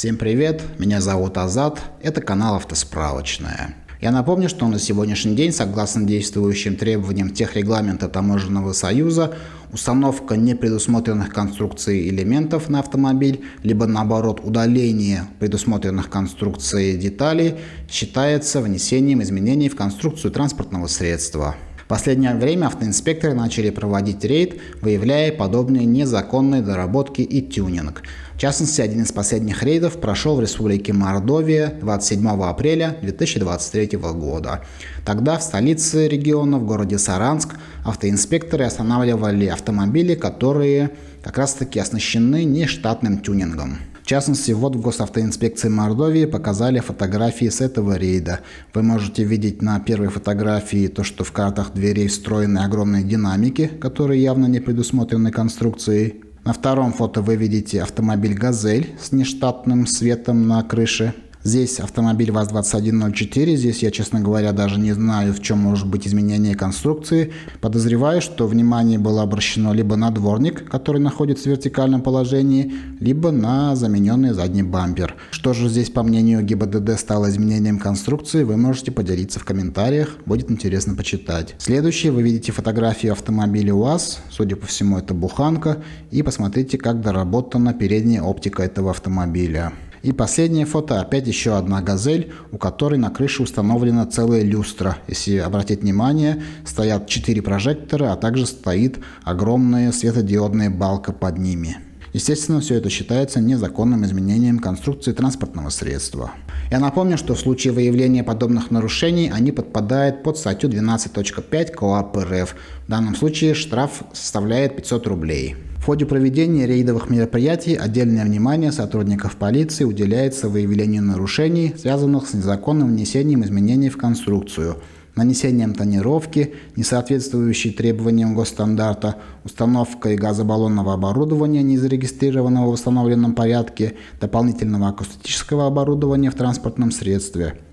Всем привет, меня зовут Азат, это канал Автосправочная. Я напомню, что на сегодняшний день, согласно действующим требованиям техрегламента Таможенного союза, установка непредусмотренных конструкций элементов на автомобиль, либо наоборот удаление предусмотренных конструкций деталей считается внесением изменений в конструкцию транспортного средства последнее время автоинспекторы начали проводить рейд, выявляя подобные незаконные доработки и тюнинг. В частности, один из последних рейдов прошел в Республике Мордовия 27 апреля 2023 года. Тогда в столице региона, в городе Саранск, автоинспекторы останавливали автомобили, которые как раз таки оснащены нештатным тюнингом частности, вот в госавтоинспекции Мордовии показали фотографии с этого рейда. Вы можете видеть на первой фотографии то, что в картах дверей встроены огромные динамики, которые явно не предусмотрены конструкцией. На втором фото вы видите автомобиль «Газель» с нештатным светом на крыше. Здесь автомобиль ВАЗ-2104. Здесь я, честно говоря, даже не знаю, в чем может быть изменение конструкции. Подозреваю, что внимание было обращено либо на дворник, который находится в вертикальном положении, либо на замененный задний бампер. Что же здесь, по мнению ГИБДД, стало изменением конструкции, вы можете поделиться в комментариях. Будет интересно почитать. Следующее вы видите фотографию автомобиля УАЗ. Судя по всему, это буханка. И посмотрите, как доработана передняя оптика этого автомобиля. И последнее фото, опять еще одна «Газель», у которой на крыше установлена целая люстра. Если обратить внимание, стоят четыре прожектора, а также стоит огромная светодиодная балка под ними. Естественно, все это считается незаконным изменением конструкции транспортного средства. Я напомню, что в случае выявления подобных нарушений они подпадают под статью 12.5 КОАП РФ. В данном случае штраф составляет 500 рублей. Ходе проведения рейдовых мероприятий отдельное внимание сотрудников полиции уделяется выявлению нарушений, связанных с незаконным внесением изменений в конструкцию, нанесением тонировки, несоответствующей требованиям госстандарта, установкой газобаллонного оборудования, не зарегистрированного в установленном порядке, дополнительного акустического оборудования в транспортном средстве –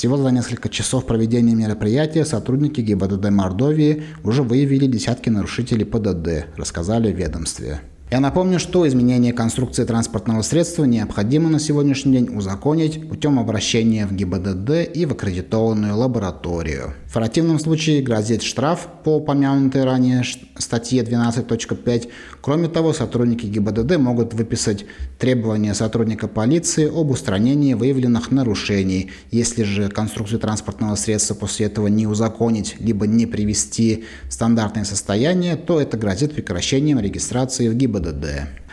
всего за несколько часов проведения мероприятия сотрудники ГИБДД Мордовии уже выявили десятки нарушителей ПДД, рассказали в ведомстве. Я напомню, что изменение конструкции транспортного средства необходимо на сегодняшний день узаконить путем обращения в ГИБДД и в аккредитованную лабораторию. В противном случае грозит штраф по упомянутой ранее статье 12.5. Кроме того, сотрудники ГИБДД могут выписать требования сотрудника полиции об устранении выявленных нарушений. Если же конструкцию транспортного средства после этого не узаконить, либо не привести в стандартное состояние, то это грозит прекращением регистрации в ГИБДД ГИБДД.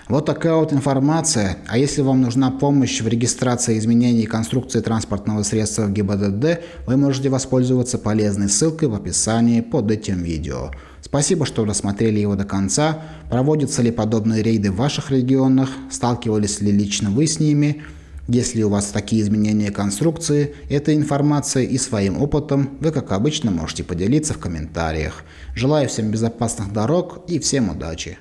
Вот такая вот информация. А если вам нужна помощь в регистрации изменений конструкции транспортного средства в ГИБДД, вы можете воспользоваться полезной ссылкой в описании под этим видео. Спасибо, что досмотрели его до конца. Проводятся ли подобные рейды в ваших регионах? Сталкивались ли лично вы с ними? Если у вас такие изменения конструкции, этой информацией и своим опытом вы, как обычно, можете поделиться в комментариях. Желаю всем безопасных дорог и всем удачи!